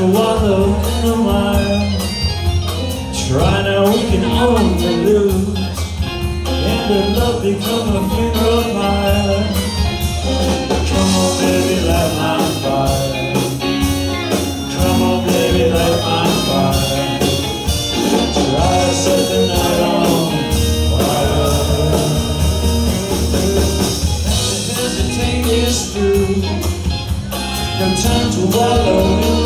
to wallow in the mire Try now, we can only lose And the love become a funeral pyre. Come on, baby, light my fire. Come on, baby, light my fire. Try to set the night on fire. Hesitate is through No time to wallow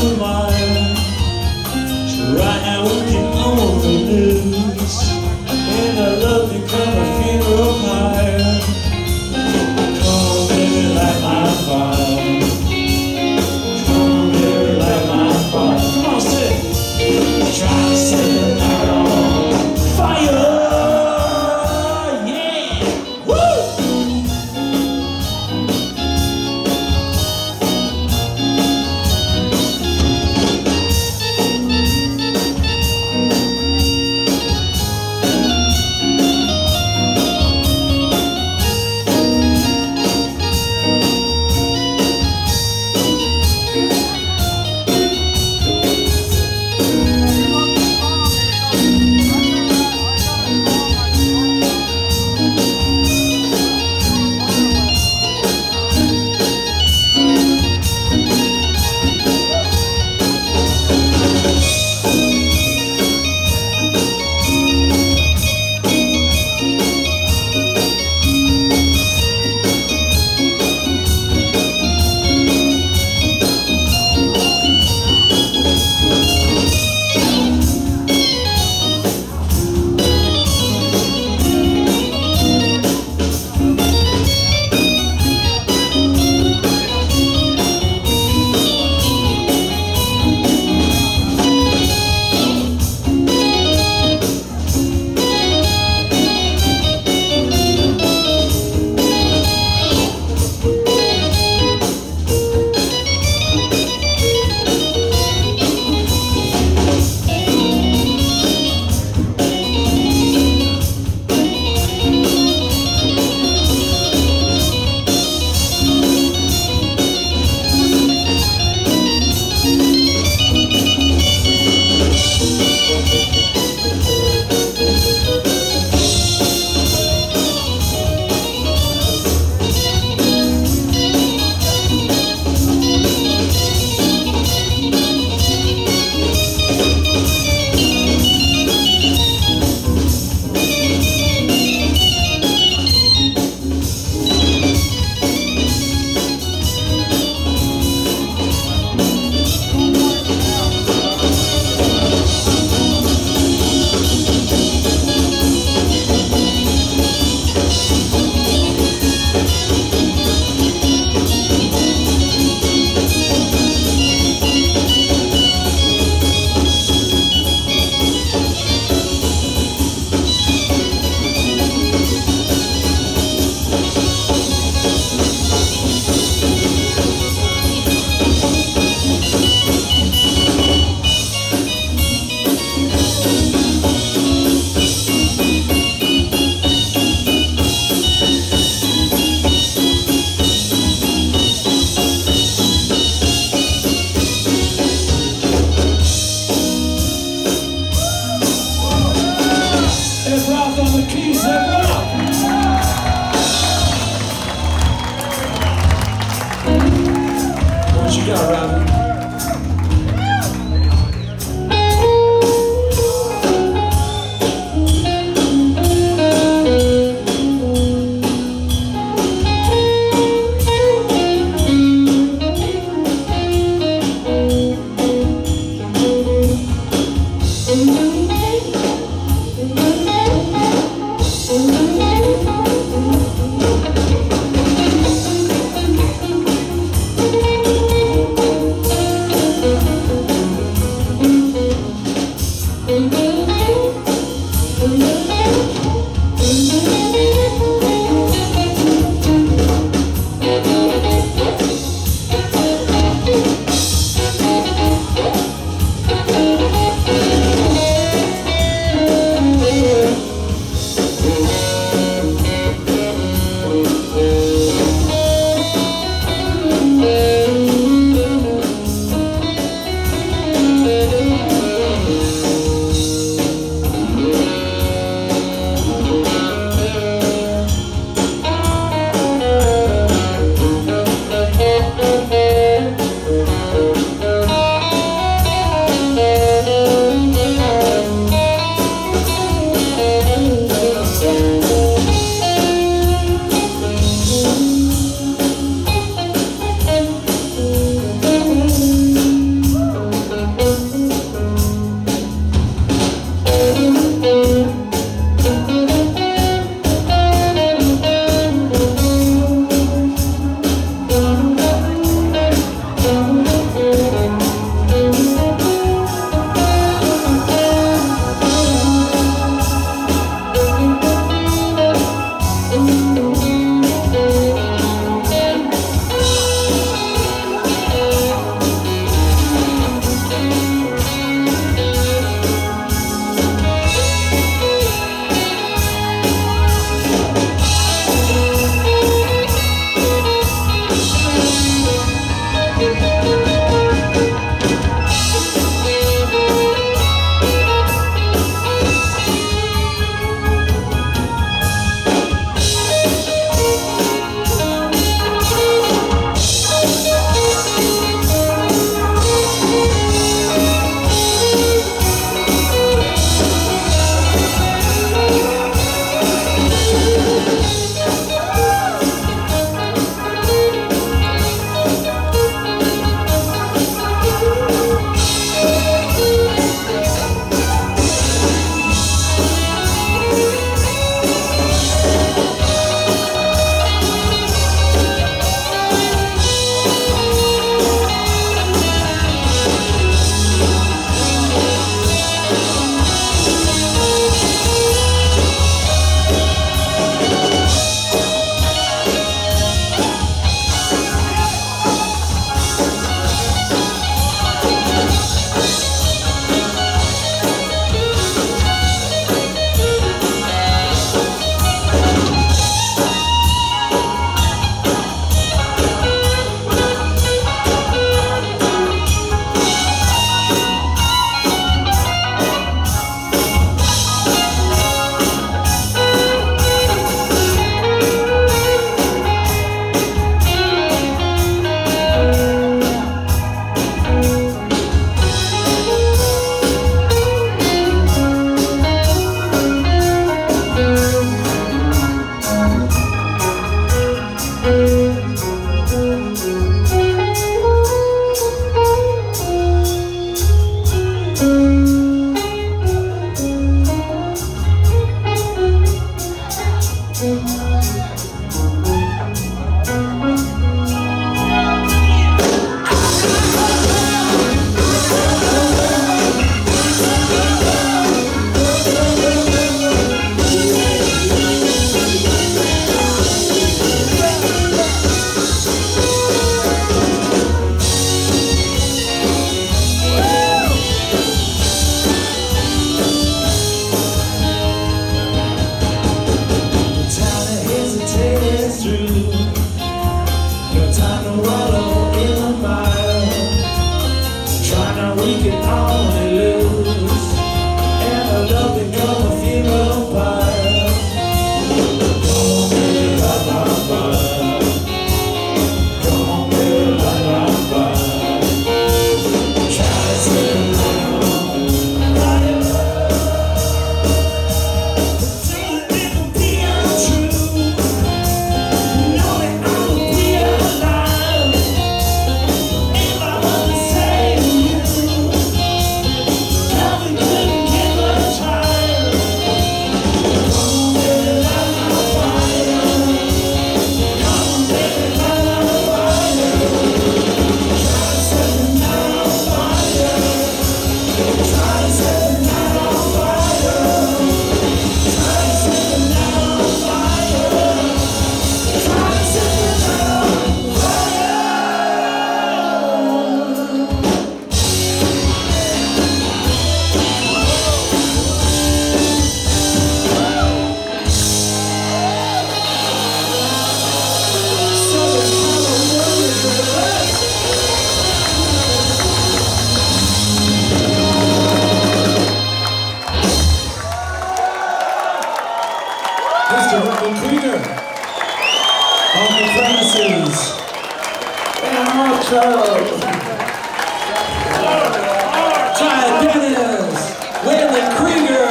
Krieger,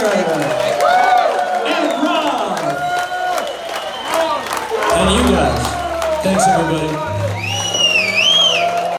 and Rob. And you guys. Thanks, everybody.